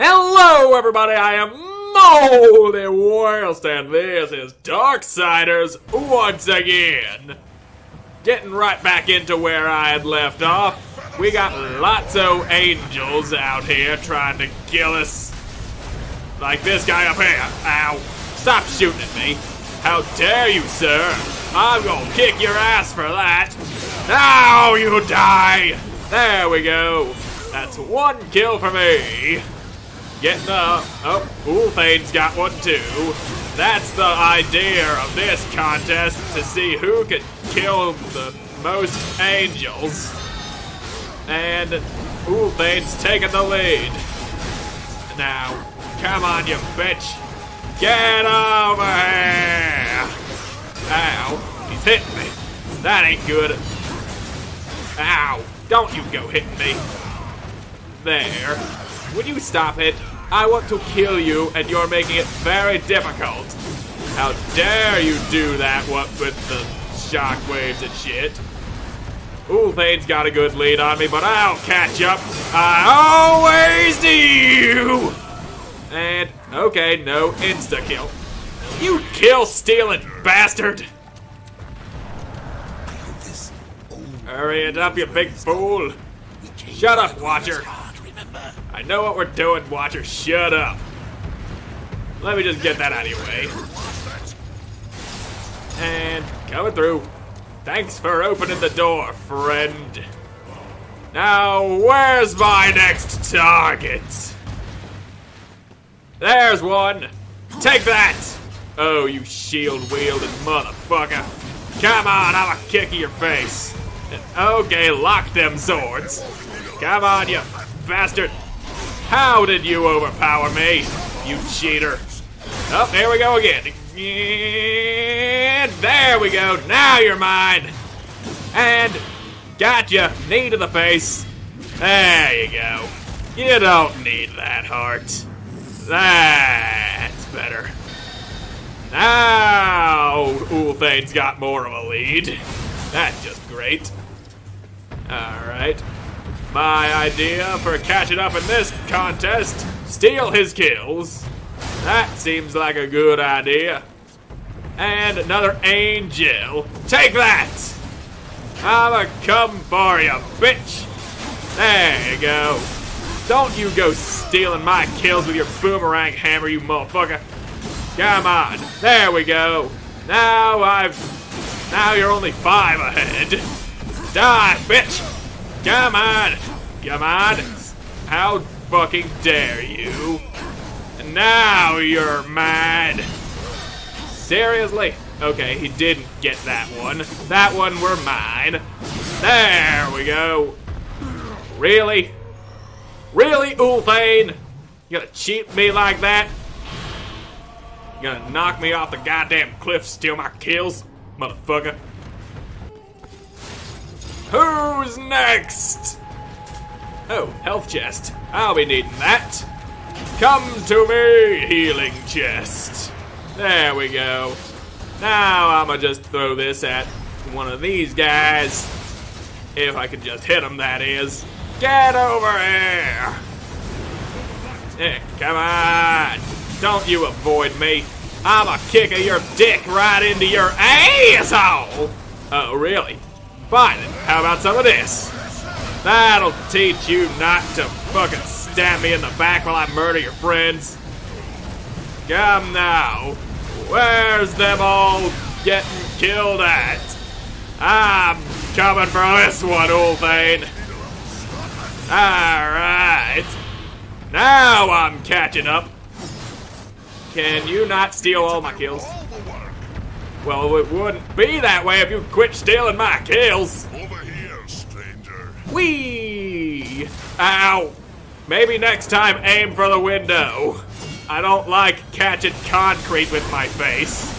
Hello, everybody. I am Moldy West, and this is Darksiders once again. Getting right back into where I had left off. We got lots of angels out here trying to kill us. Like this guy up here. Ow. Stop shooting at me. How dare you, sir? I'm gonna kick your ass for that. Now you die. There we go. That's one kill for me. Getting up. Oh, Ulthane's got one too. That's the idea of this contest, to see who can kill the most angels. And Ulthane's taking the lead. Now, come on, you bitch. Get over here! Ow, he's hitting me. That ain't good. Ow, don't you go hitting me. There. Would you stop it? I want to kill you, and you're making it very difficult. How dare you do that what with the shockwaves and shit? Ulthane's got a good lead on me, but I'll catch up. I always do! And, okay, no insta-kill. You kill-stealing bastard! Hurry it up, you big fool! Shut up, Watcher! I know what we're doing, Watcher. Shut up. Let me just get that out of your way. And coming through. Thanks for opening the door, friend. Now, where's my next target? There's one. Take that. Oh, you shield-wielding motherfucker. Come on, I'll kick in your face. Okay, lock them swords. Come on, you bastard. How did you overpower me, you cheater? Oh, there we go again. And there we go. Now you're mine. And gotcha. Knee to the face. There you go. You don't need that heart. That's better. Now Ulthane's got more of a lead. That's just great. Alright. My idea for catching up in this contest, steal his kills. That seems like a good idea. And another angel. Take that! I'ma come for you, bitch! There you go. Don't you go stealing my kills with your boomerang hammer, you motherfucker. Come on. There we go. Now I've... Now you're only five ahead. Die, bitch! Come on! Come on! How fucking dare you? Now you're mad! Seriously? Okay, he didn't get that one. That one were mine. There we go. Really? Really, Ulthane? You gonna cheat me like that? You gonna knock me off the goddamn cliff, steal my kills? Motherfucker. Who's next? Oh, health chest. I'll be needing that. Come to me, healing chest. There we go. Now I'ma just throw this at one of these guys. If I could just hit him, that is. Get over here! Eh, come on! Don't you avoid me. I'ma kick your dick right into your asshole! Oh, really? Fine, how about some of this? That'll teach you not to fucking stab me in the back while I murder your friends. Come now. Where's them all getting killed at? I'm coming for this one, Ulthane. Alright. Now I'm catching up. Can you not steal all my kills? Well, it wouldn't be that way if you quit stealing my kills. Over here, stranger. Whee! Ow! Maybe next time aim for the window. I don't like catching concrete with my face.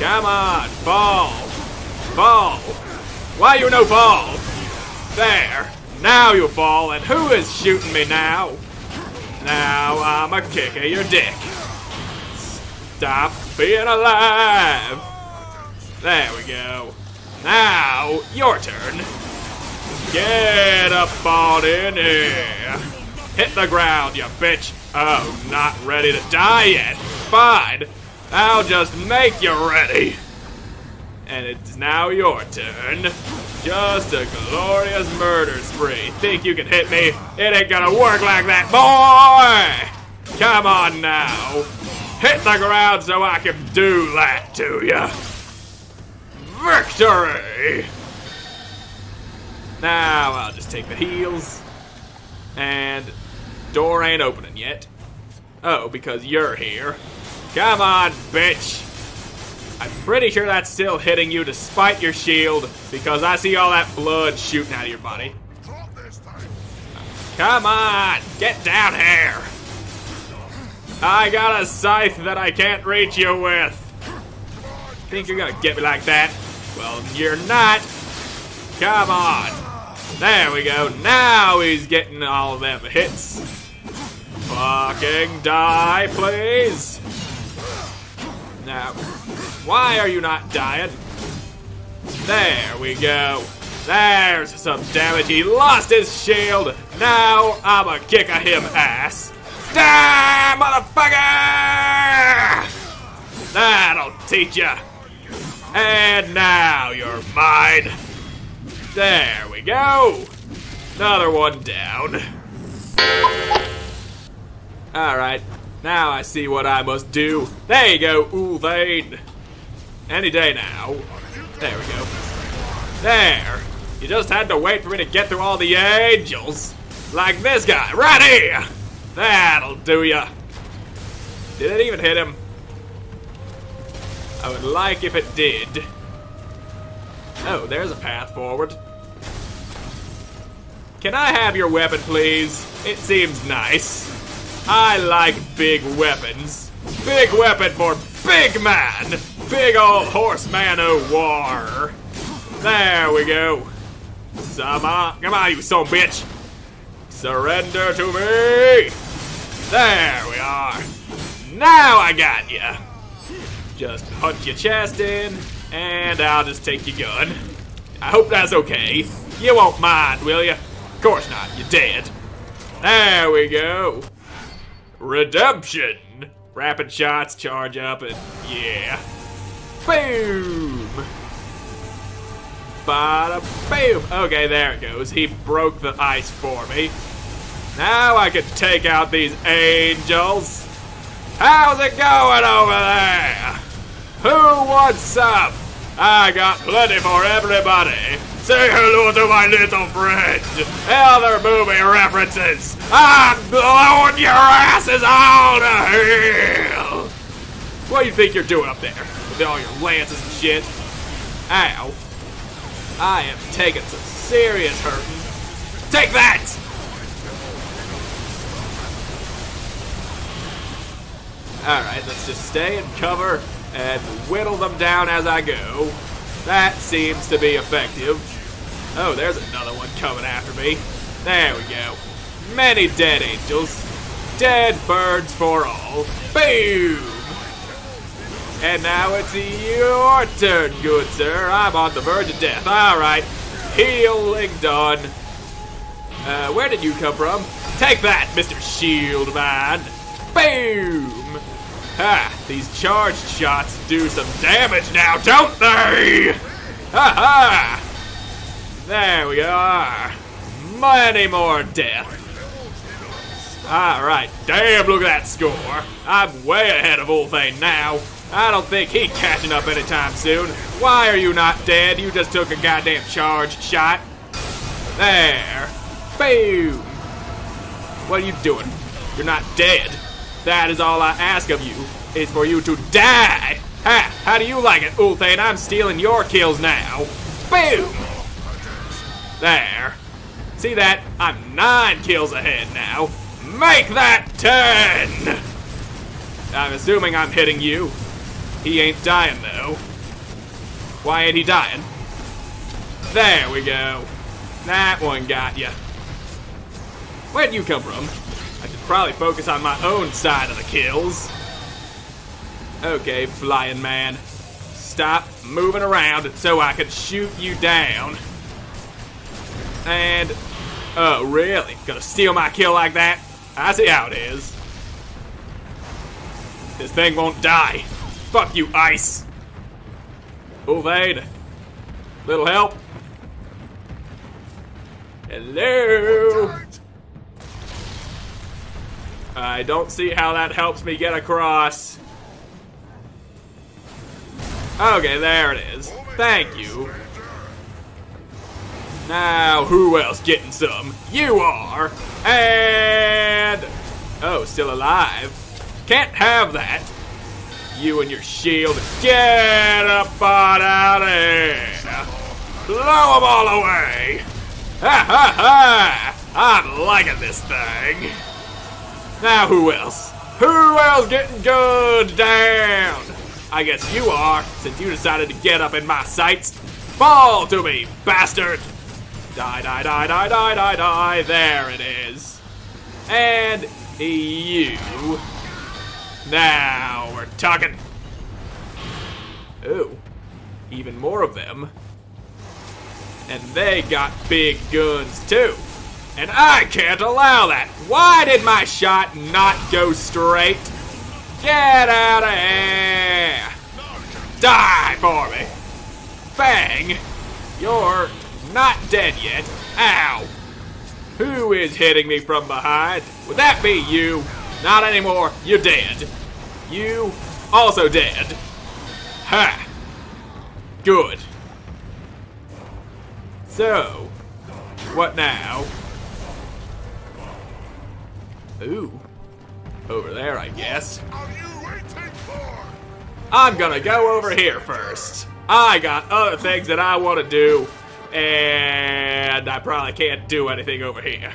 Come on, fall. Fall. Why you no fall? There. Now you fall, and who is shooting me now? Now I'm a kick of your dick. Stop being alive. There we go. Now, your turn. Get up on in here. Hit the ground, you bitch. Oh, not ready to die yet. Fine. I'll just make you ready. And it's now your turn. Just a glorious murder spree. Think you can hit me? It ain't gonna work like that, boy! Come on now. Hit the ground so I can do that to you. Victory! Now I'll just take the heels. And door ain't opening yet. Oh, because you're here. Come on, bitch! I'm pretty sure that's still hitting you despite your shield, because I see all that blood shooting out of your body. Come on, get down here! I got a scythe that I can't reach you with. Think you're gonna get me like that? Well, you're not. Come on. There we go. Now he's getting all of them hits. Fucking die, please. Now, why are you not dying? There we go. There's some damage. He lost his shield. Now I'm a kick a him ass. Die, motherfucker! That'll teach ya. And now you're mine. There we go. Another one down. Alright, now I see what I must do. There you go, Ulthane. Any day now. There we go. There. You just had to wait for me to get through all the angels. Like this guy, right here. That'll do ya. Did it even hit him? I would like if it did. Oh, there's a path forward. Can I have your weapon, please? It seems nice. I like big weapons. Big weapon for big man! Big old horseman of war. There we go. Come on, uh, come on, you son bitch. Surrender to me! There we are. Now I got ya. Just punch your chest in, and I'll just take your gun. I hope that's okay. You won't mind, will you? Of course not, you're dead. There we go. Redemption! Rapid shots, charge up, and yeah. Boom! Bada boom! Okay, there it goes. He broke the ice for me. Now I can take out these angels. How's it going over there? Who wants some? I got plenty for everybody. Say hello to my little friend. Other movie references. I'm blowing your asses all to hell. What do you think you're doing up there? With all your lances and shit? Ow. I am taking some serious hurting. Take that! Alright, let's just stay in cover and whittle them down as I go. That seems to be effective. Oh, there's another one coming after me. There we go. Many dead angels. Dead birds for all. Boom! And now it's your turn, good sir. I'm on the verge of death. Alright. Healing done. Uh, where did you come from? Take that, Mr. Shield Man. Boom! Ha! These charged shots do some damage now, don't they? Ha ha! There we are. Many more death. Alright, damn, look at that score. I'm way ahead of Ulthane now. I don't think he catching up anytime soon. Why are you not dead? You just took a goddamn charged shot. There. Boom. What are you doing? You're not dead. That is all I ask of you, is for you to die. Ha! How do you like it, Ulthane? I'm stealing your kills now. Boom! There. See that? I'm nine kills ahead now. Make that ten! I'm assuming I'm hitting you. He ain't dying, though. Why ain't he dying? There we go. That one got ya. Where'd you come from? I should probably focus on my own side of the kills. Okay, flying man. Stop moving around so I can shoot you down. And Oh, really? Gonna steal my kill like that? I see how it is. This thing won't die. Fuck you, Ice. Ulthane. Little help. Hello. I don't see how that helps me get across. Okay, there it is. Thank you. Now, who else getting some? You are! And... Oh, still alive. Can't have that. You and your shield. Get up on out of here! Blow them all away! Ha ha ha! I'm liking this thing. Now, who else? Who else getting good down? I guess you are, since you decided to get up in my sights. Fall to me, bastard! Die, die, die, die, die, die, die. There it is. And you. Now we're talking. Ooh, even more of them. And they got big guns too. And I can't allow that. Why did my shot not go straight? Get out of here! Die for me! Bang! You're not dead yet. Ow! Who is hitting me from behind? Would that be you? Not anymore. You're dead. You also dead. Ha! Good. So, what now? Ooh. Over there, I guess. I'm gonna go over here first. I got other things that I want to do, and I probably can't do anything over here.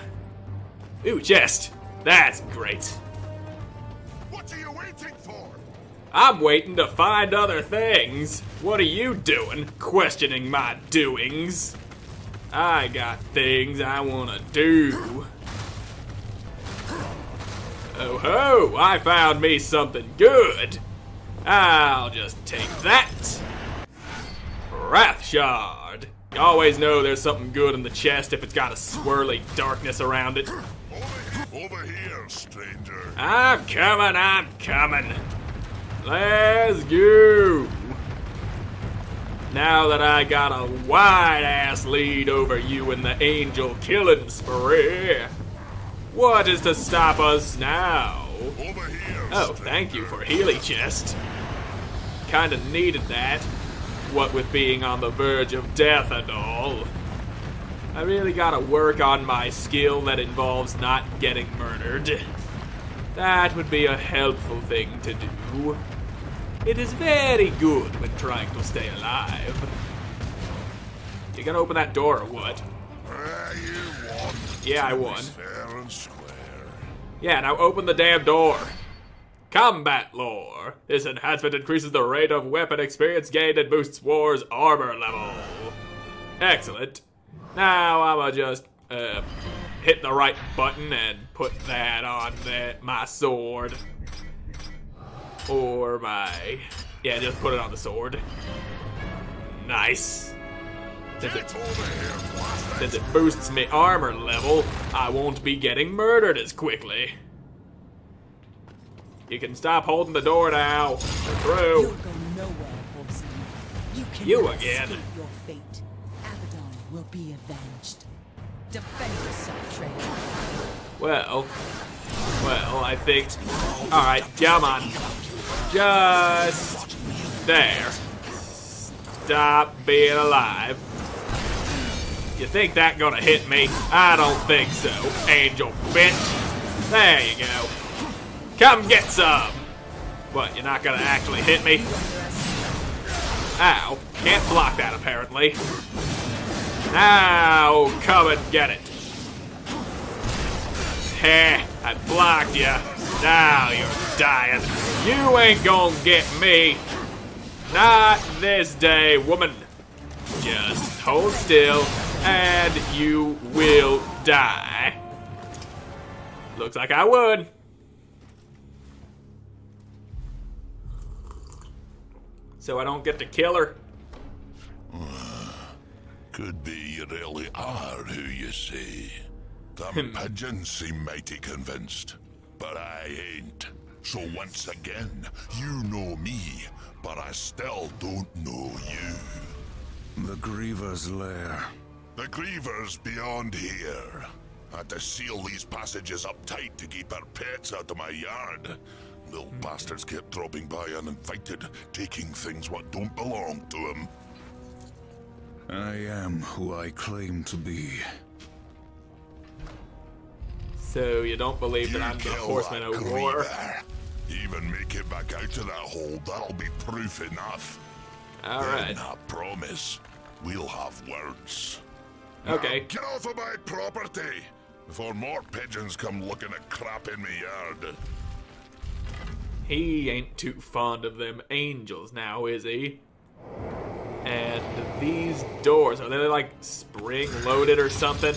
Ooh, chest. That's great. What are you waiting for? I'm waiting to find other things. What are you doing? Questioning my doings. I got things I want to do. Oh ho! I found me something good. I'll just take that. Wrath Shard. You always know there's something good in the chest if it's got a swirly darkness around it. Over, here, stranger. I'm coming, I'm coming. Let's go. Now that I got a wide ass lead over you in the angel killing spree, what is to stop us now? Oh, thank you for Healy Chest. Kinda needed that. What with being on the verge of death and all. I really gotta work on my skill that involves not getting murdered. That would be a helpful thing to do. It is very good when trying to stay alive. You gonna open that door or what? You won. Yeah, I won. Yeah, now open the damn door. Combat lore. This enhancement increases the rate of weapon experience gained and boosts war's armor level. Excellent. Now I'ma just uh, hit the right button and put that on the, my sword. Or my. Yeah, just put it on the sword. Nice. Since it Get over here, bastard. since it boosts me armor level, I won't be getting murdered as quickly. You can stop holding the door now. We're through. You'll go nowhere, Halsey. You You again. escape your fate. Abaddon will be avenged. Defend yourself, traitor. Well, well, I think. All right, come on. Just there. Stop being alive. You think that gonna hit me? I don't think so, angel bitch. There you go. Come get some. What? You're not gonna actually hit me? Ow! Can't block that apparently. Now come and get it. Heh, I blocked you. Now you're dying. You ain't gonna get me. Not this day, woman. Just hold still, and you will die. Looks like I would. So I don't get to kill her. Could be you really are who you say. Them pigeons seem mighty convinced, but I ain't. So once again, you know me, but I still don't know you. The Griever's lair. The Griever's beyond here. Had to seal these passages up tight to keep our pets out of my yard. Little hmm. bastards kept dropping by uninvited, taking things what don't belong to them. I am who I claim to be. So you don't believe that I'm the horseman that of war? Even make it back out to that hole, that'll be proof enough. Alright. Then I promise, we'll have words. Okay. Now get off of my property before more pigeons come looking at crap in me yard. He ain't too fond of them angels now, is he? And these doors, are they like spring loaded or something?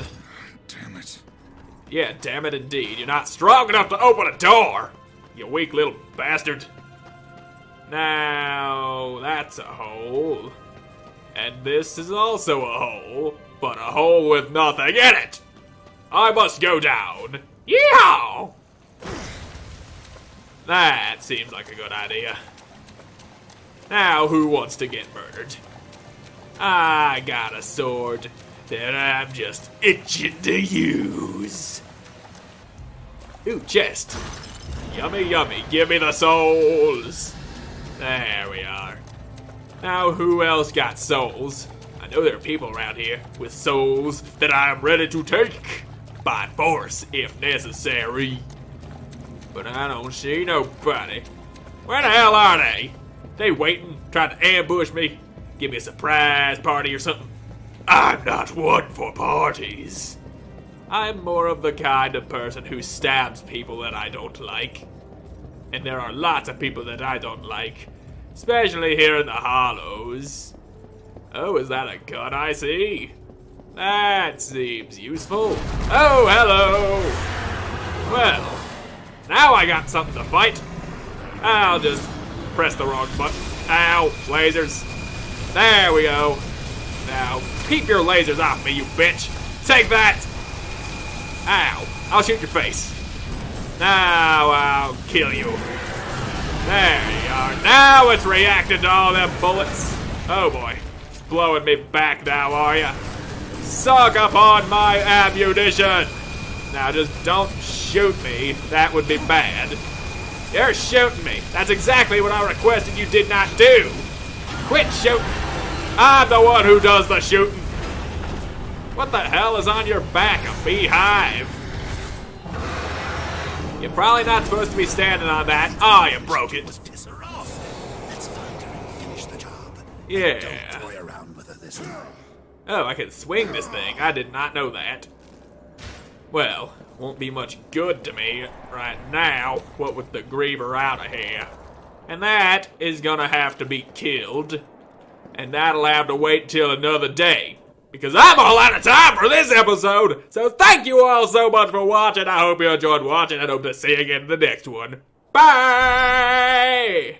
Damn it. Yeah, damn it indeed. You're not strong enough to open a door! You weak little bastard. Now, that's a hole. And this is also a hole, but a hole with nothing in it! I must go down. Yeehaw! That seems like a good idea. Now, who wants to get murdered? I got a sword that I'm just itching to use. Ooh, chest. Yummy, yummy. Give me the souls. There we are. Now, who else got souls? Know there are people around here with souls that I am ready to take by force if necessary. But I don't see nobody. Where the hell are they? They waiting, trying to ambush me, give me a surprise party or something. I'm not one for parties. I'm more of the kind of person who stabs people that I don't like. And there are lots of people that I don't like, especially here in the Hollows. Oh, is that a gun I see? That seems useful. Oh, hello! Well, now I got something to fight. I'll just press the wrong button. Ow, lasers. There we go. Now, keep your lasers off me, you bitch. Take that! Ow, I'll shoot your face. Now I'll kill you. There you are. Now it's reacting to all them bullets. Oh boy. Blowing me back now, are ya? Suck up on my ammunition! Now just don't shoot me. That would be bad. You're shooting me. That's exactly what I requested you did not do. Quit shooting. I'm the one who does the shooting. What the hell is on your back? A beehive? You're probably not supposed to be standing on that. Oh, you broke it. piss her off. Let's find her and finish the job. Yeah. Toy around with her this time. Oh, I can swing this thing. I did not know that. Well, won't be much good to me right now, what with the Griever out of here. And that is gonna have to be killed. And that'll have to wait till another day. Because I'm all out of time for this episode! So thank you all so much for watching. I hope you enjoyed watching and hope to see you again in the next one. Bye!